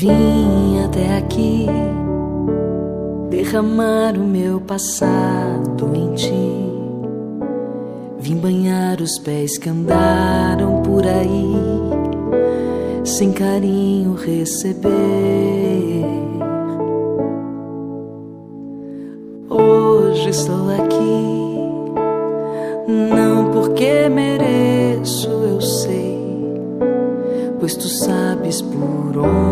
vim até aqui derramar o meu passado em ti. Vim banhar os pés que andaram por aí, sem carinho receber. Hoje estou aqui, não porque mereço, eu sei, pois tu sabes por onde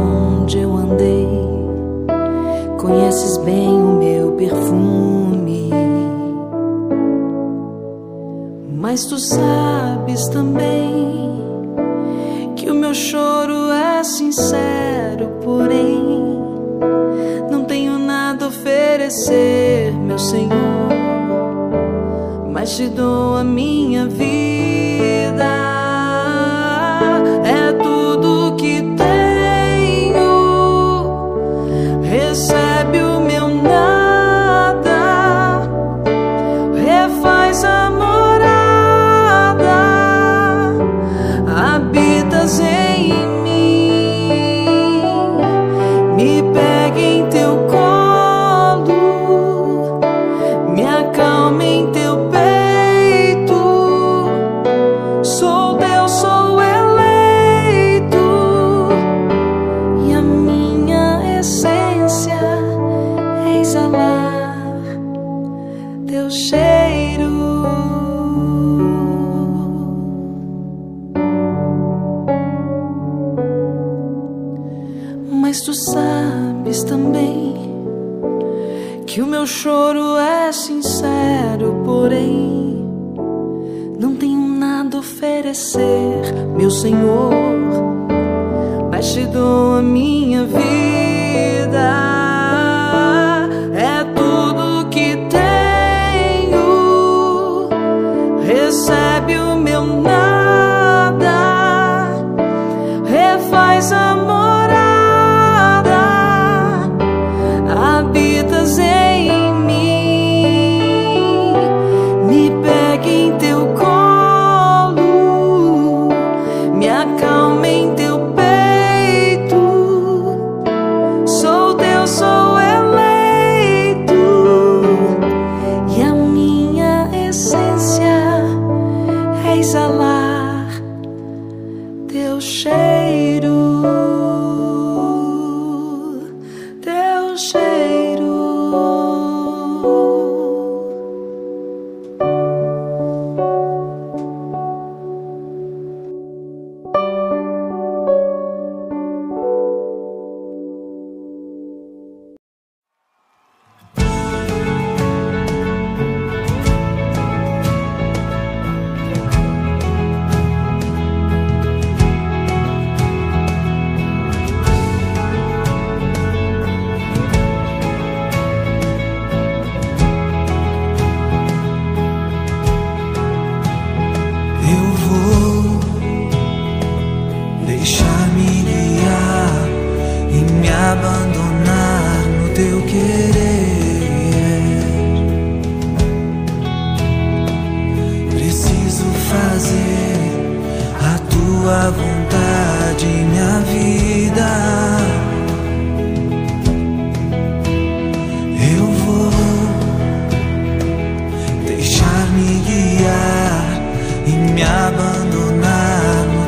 Mas tu sabes também que o meu choro é sincero, porém não tenho nada a oferecer, meu Senhor, mas te dou a minha vida.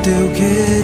teu querer.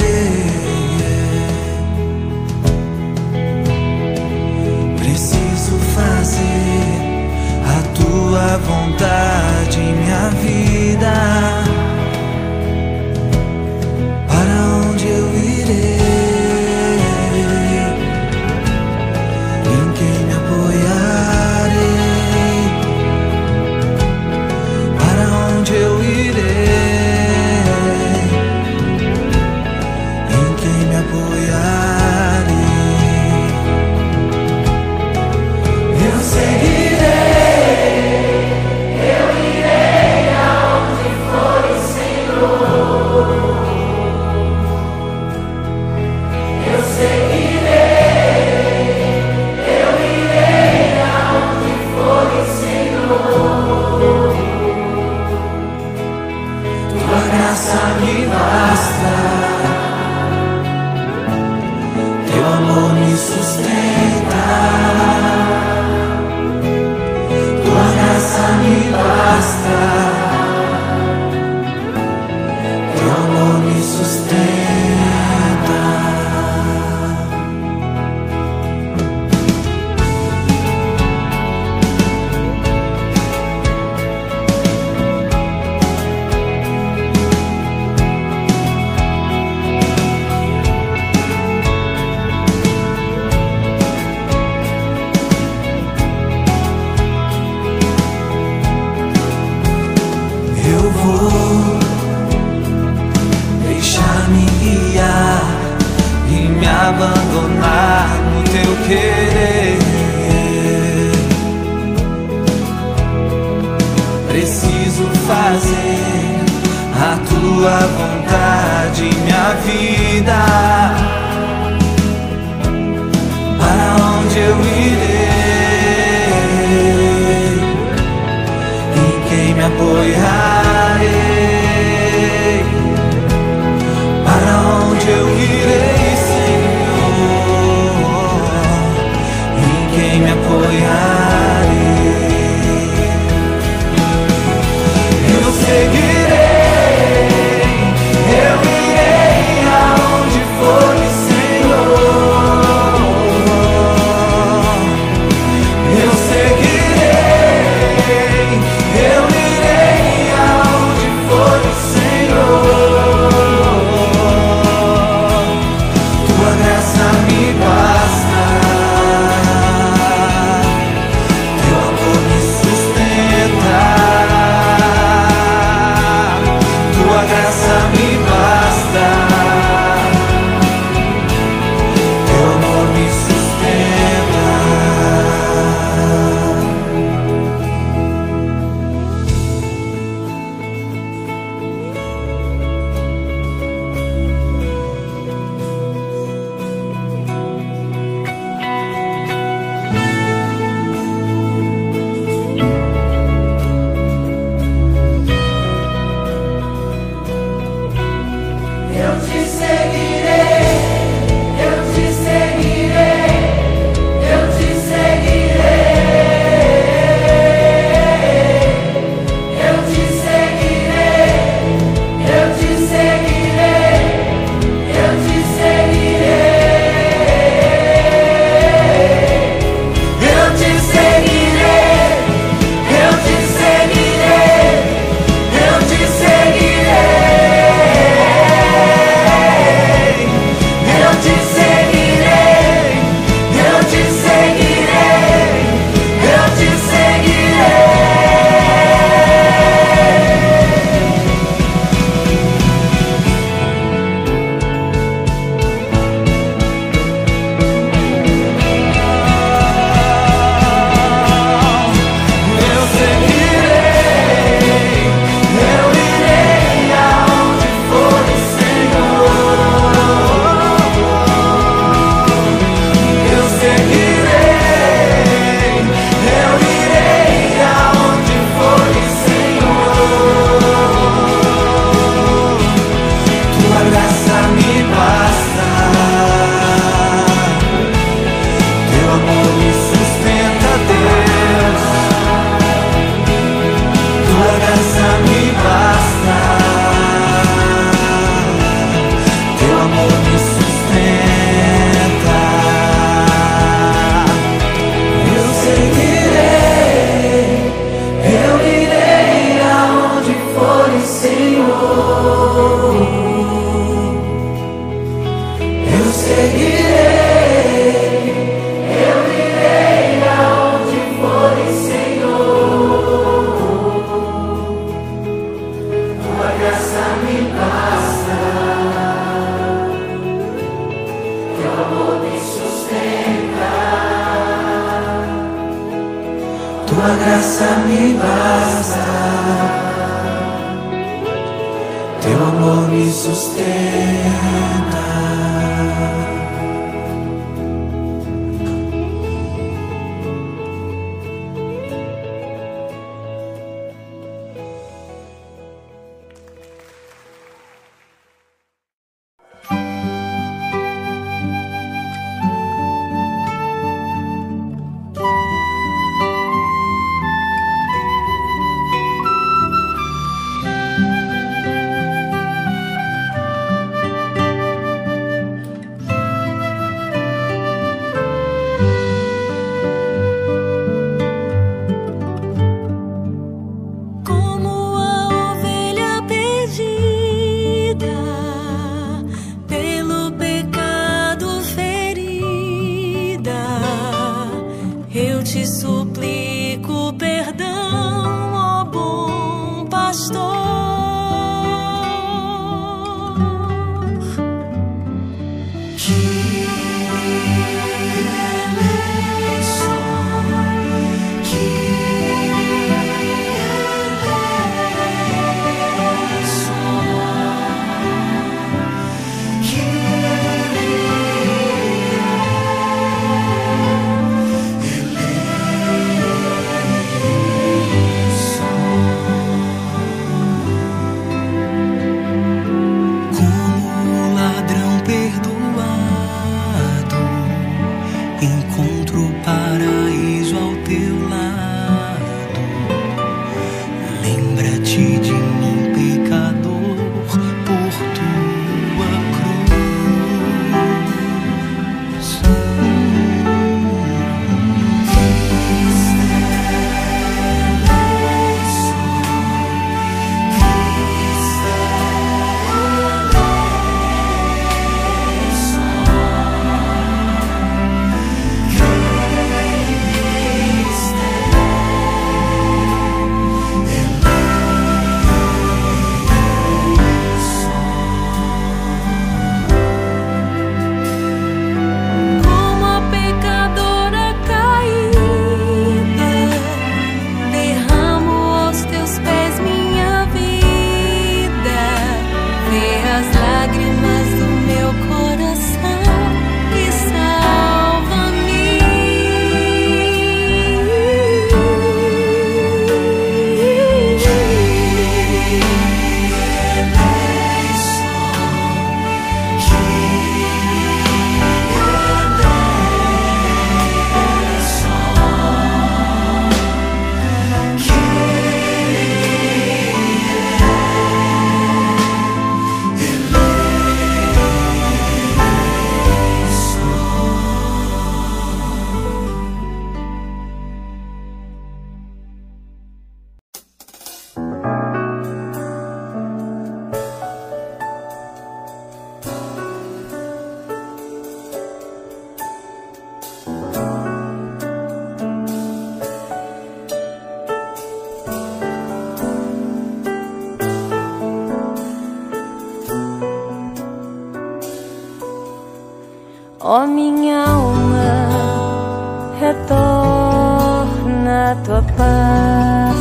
retorna a tua paz.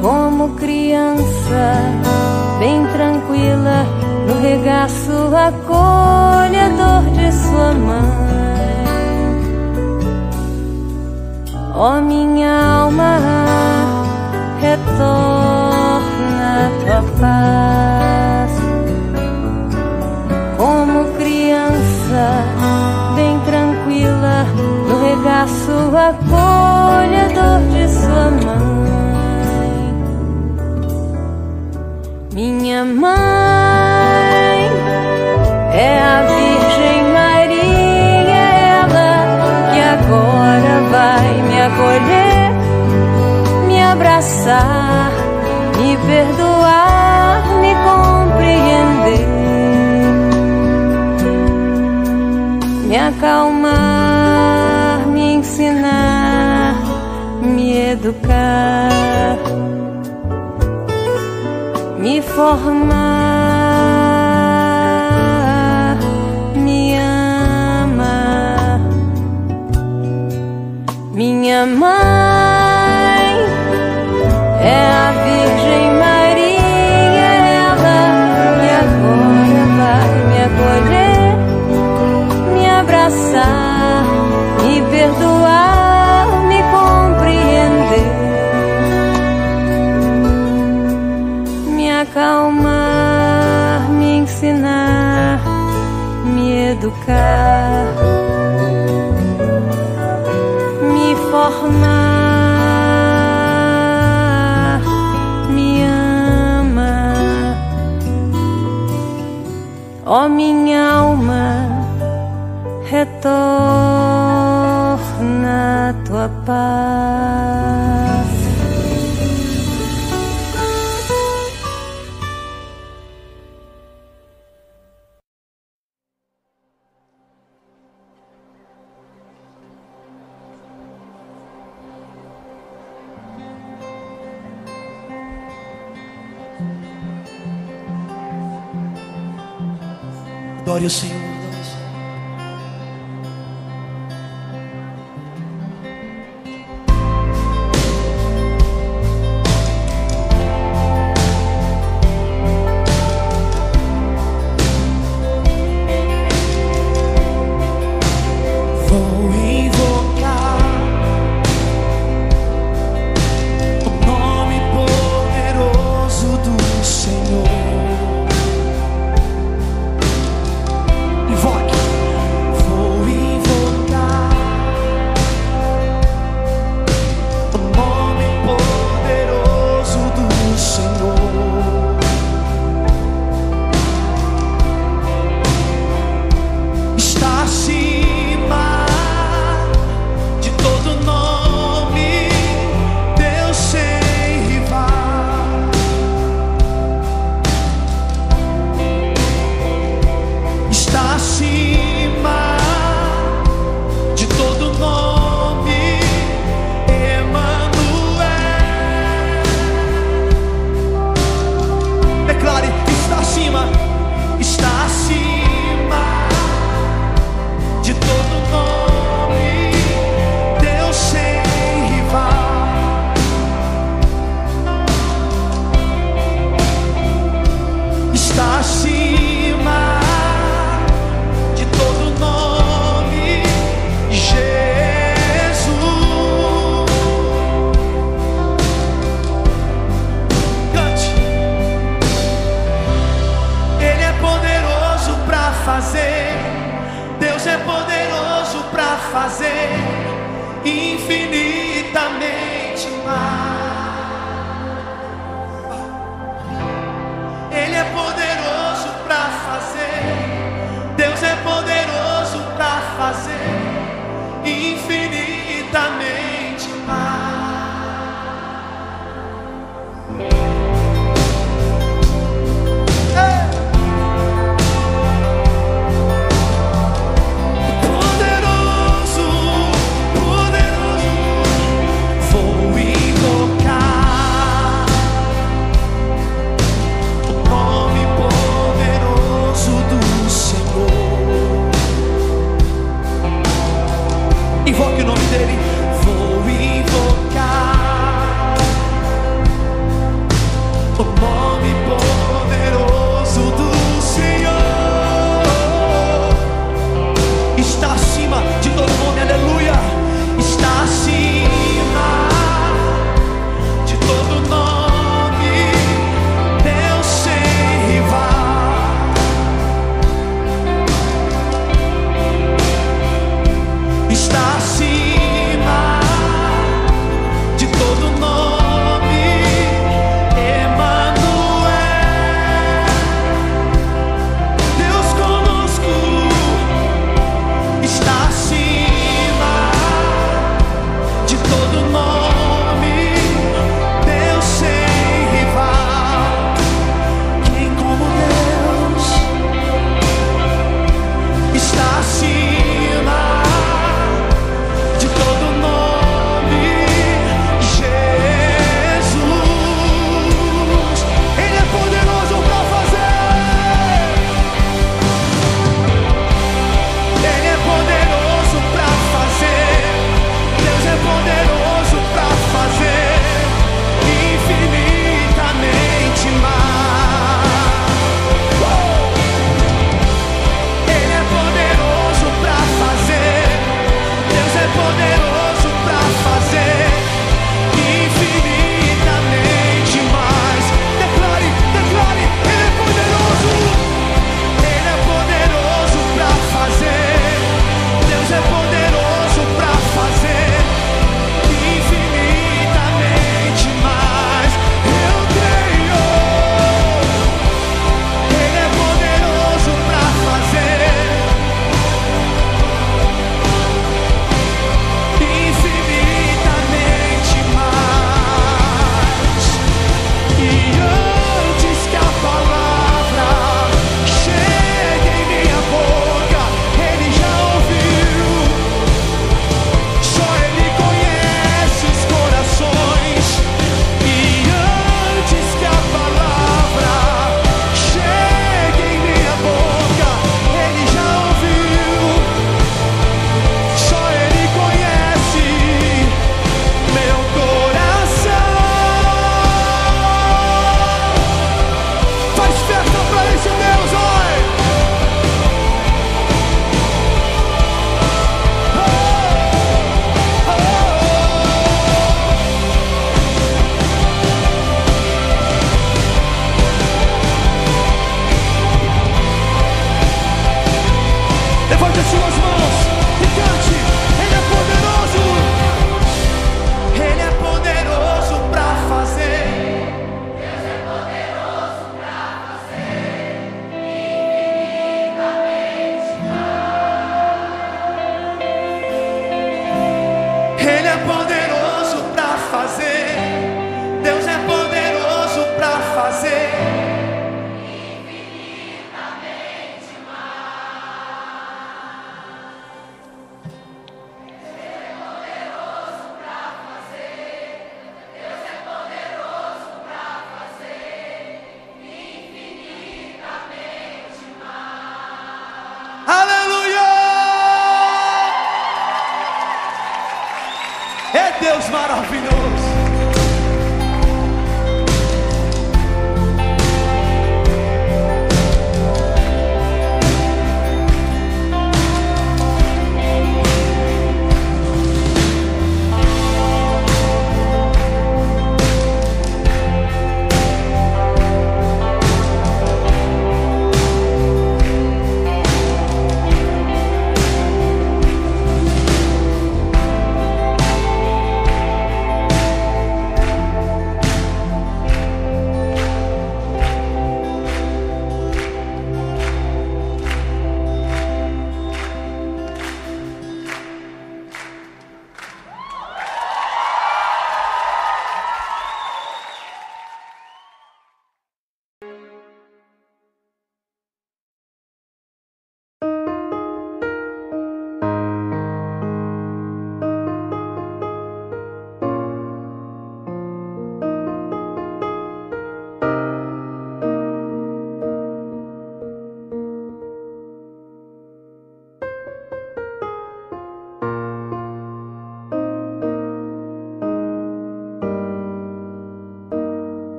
Como criança, bem tranquila, no regaço acolhedor de sua mãe. Oh, minha alma, retorna a tua paz. Como criança, bagaço dor de sua mãe. Minha mãe é a Virgem Maria, é ela que agora vai me acolher, me abraçar, me perdoar, me compreender, me acalmar ensinar, me educar, me formar, me ama, minha mãe é a Virgem Maria, ela me agora vai me acolher, me abraçar me perdoar. acalmar, me ensinar, me educar, me formar, me ama. Ó oh, minha alma, retorna a tua paz.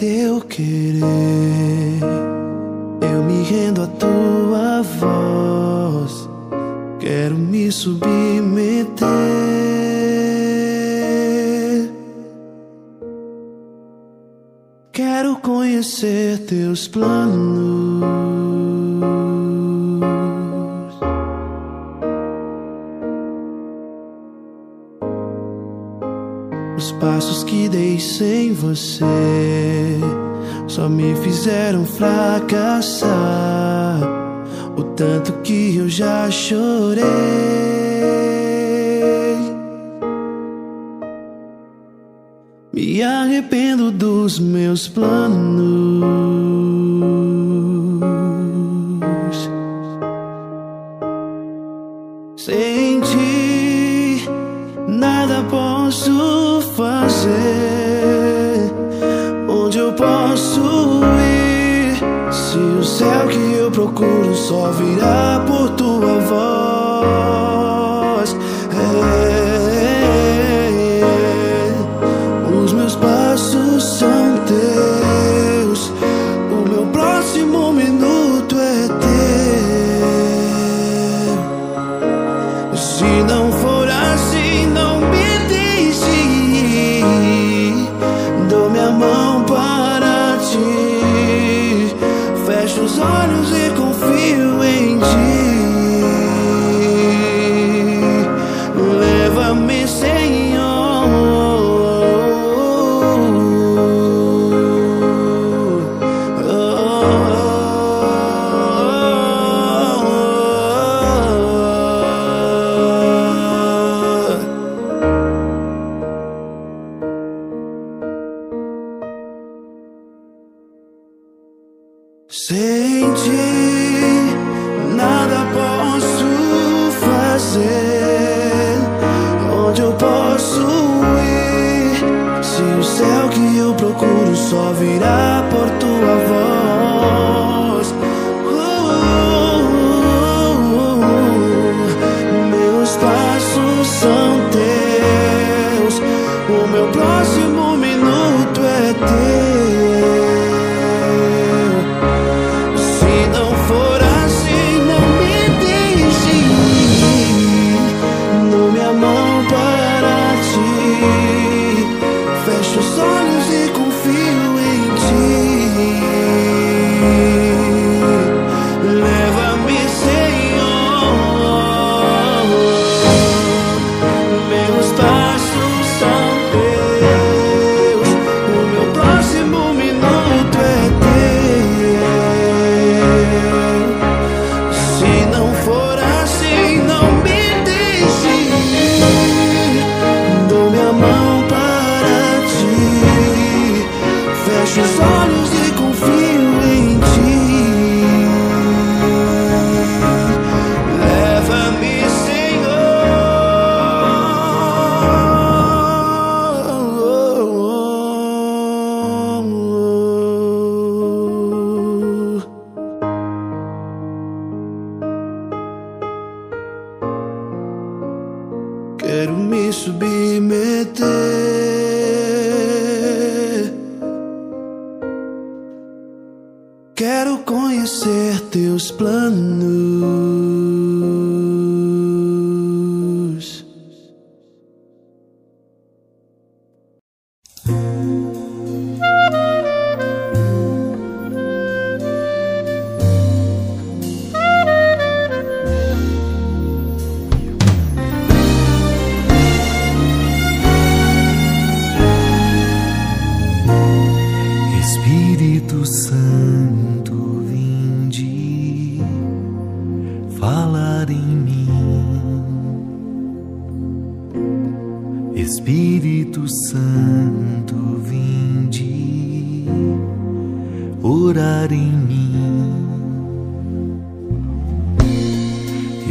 teu querer. Eu me rendo à tua voz, quero me submeter. Quero conhecer teus planos. Os passos que dei sem você só me fizeram fracassar. O tanto que eu já chorei. Me arrependo dos meus planos. só virá.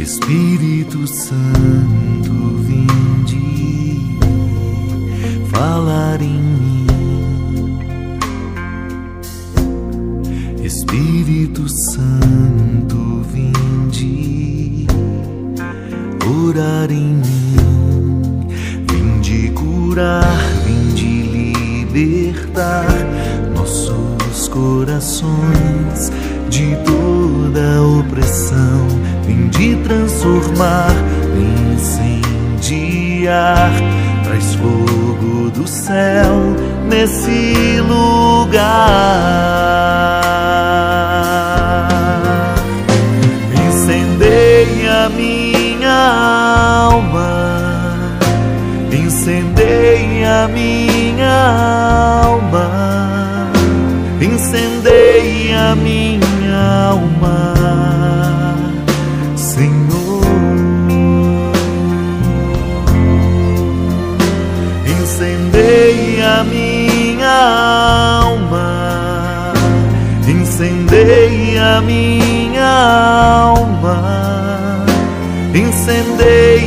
Espírito Santo, vinde, fala. transformar, incendiar. Traz fogo do céu nesse lugar. minha alma, incendei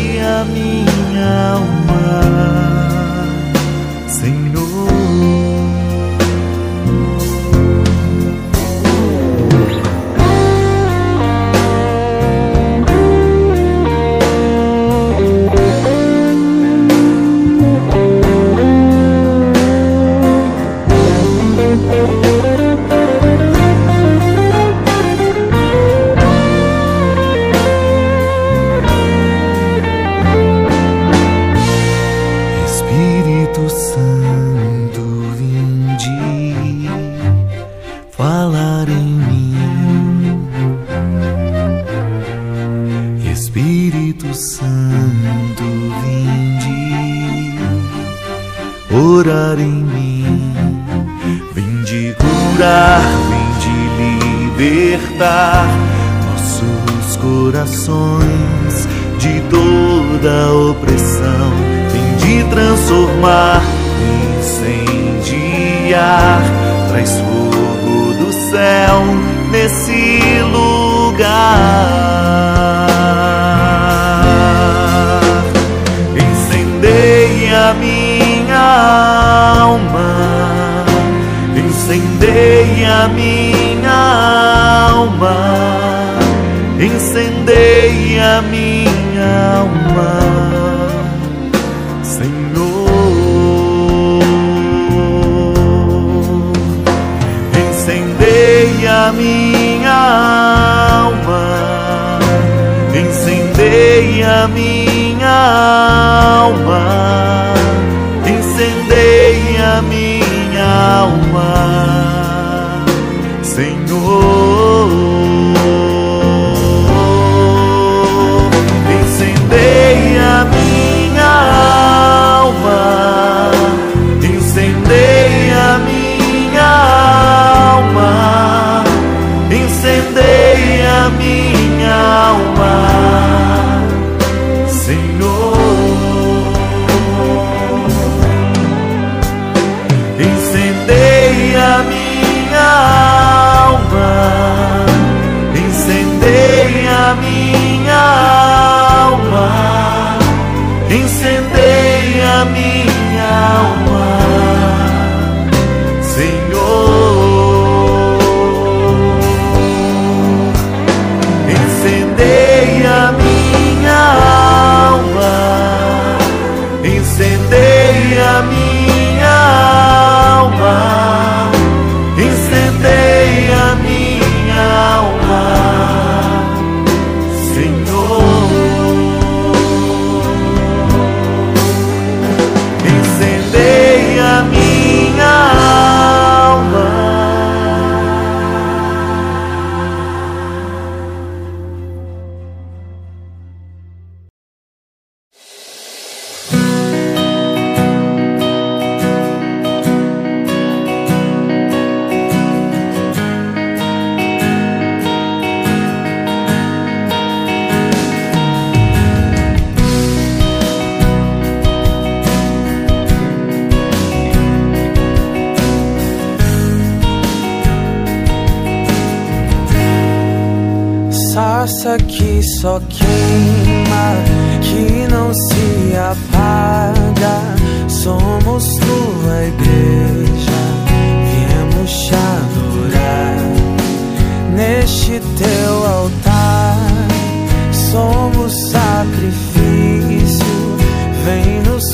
Incendei a minha alma, incendei a minha alma, Senhor. Incendei a minha alma, incendei a minha alma.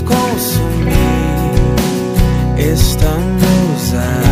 consumir. Estamos a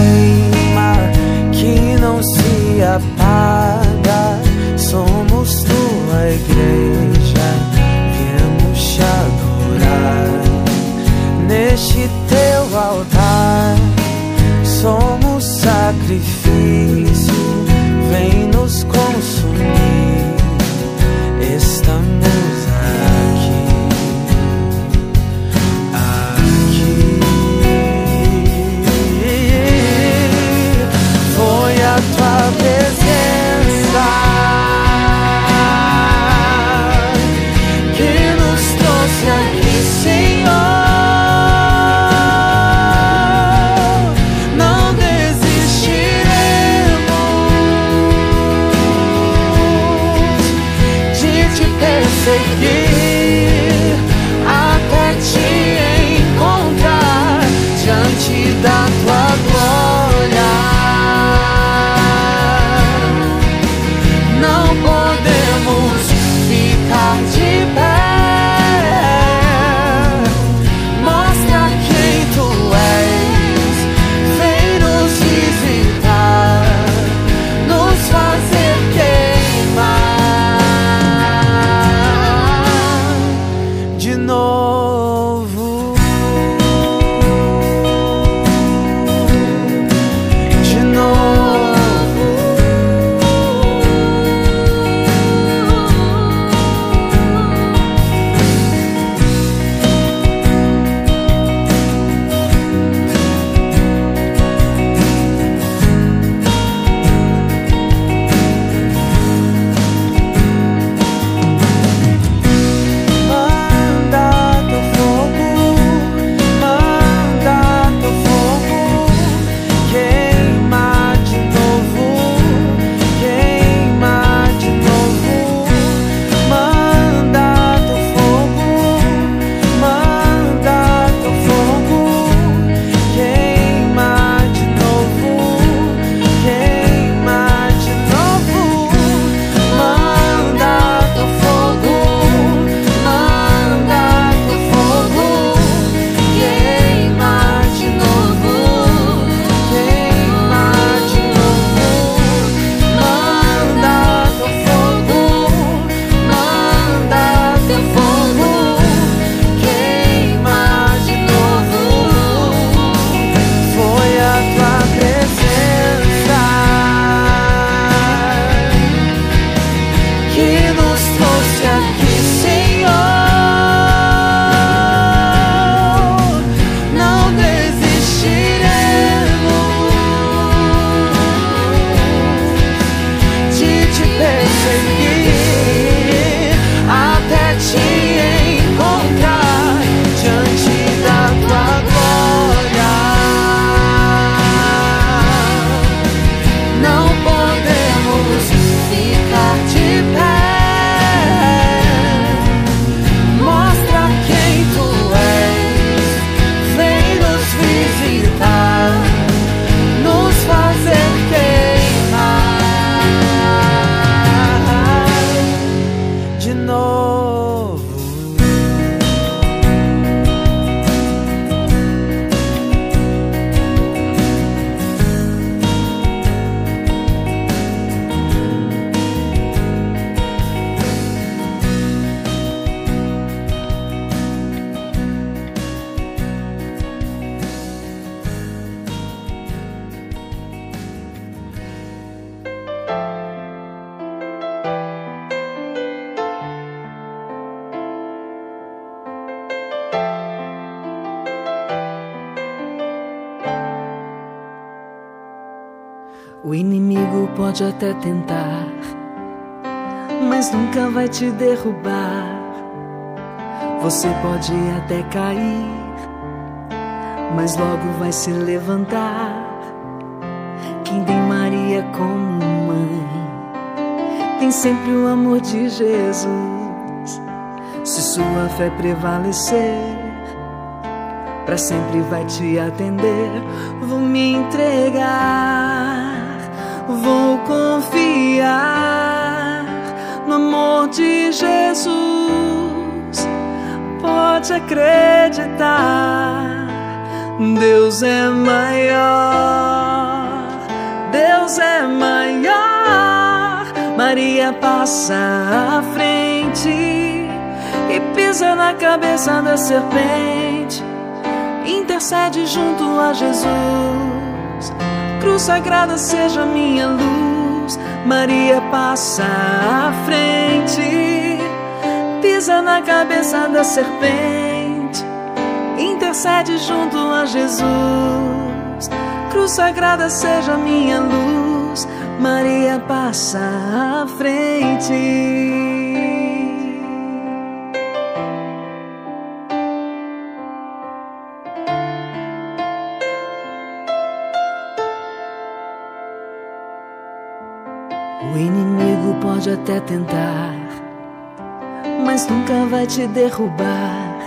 queima, que não se apaga. Somos tua igreja, viemos te adorar neste teu altar. Somos sacrifício, pode até tentar, mas nunca vai te derrubar. Você pode até cair, mas logo vai se levantar. Quem tem Maria como mãe, tem sempre o amor de Jesus. Se sua fé prevalecer, para sempre vai te atender. Vou me entregar vou confiar no amor de Jesus. Pode acreditar, Deus é maior, Deus é maior. Maria passa à frente e pisa na cabeça da serpente, intercede junto a Jesus. Cruz sagrada seja minha luz. Maria passa à frente, pisa na cabeça da serpente, intercede junto a Jesus. Cruz sagrada seja minha luz. Maria passa à frente. Pode até tentar, mas nunca vai te derrubar.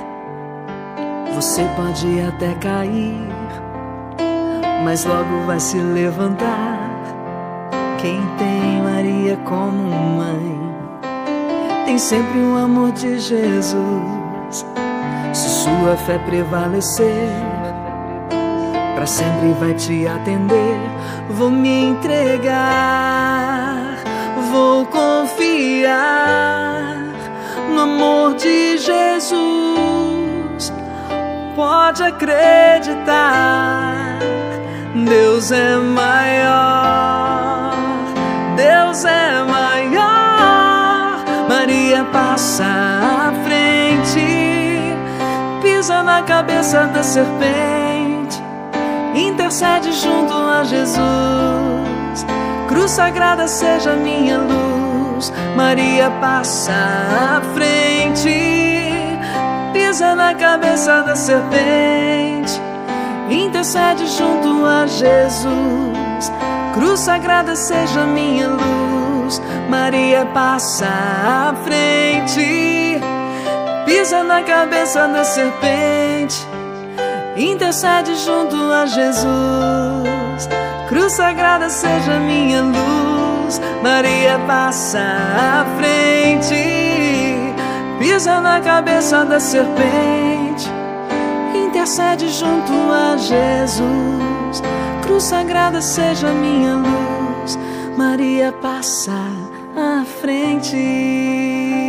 Você pode até cair, mas logo vai se levantar. Quem tem Maria como mãe, tem sempre o amor de Jesus. Se sua fé prevalecer, para sempre vai te atender. Vou me entregar, vou confiar no amor de Jesus. Pode acreditar, Deus é maior, Deus é maior. Maria passa à frente, pisa na cabeça da serpente intercede junto a Jesus. Cruz sagrada seja minha luz. Maria passa à frente, pisa na cabeça da serpente, intercede junto a Jesus. Cruz sagrada seja minha luz. Maria passa à frente, pisa na cabeça da serpente intercede junto a Jesus. Cruz sagrada seja minha luz. Maria passa à frente, pisa na cabeça da serpente, intercede junto a Jesus. Cruz sagrada seja minha luz. Maria passa à frente.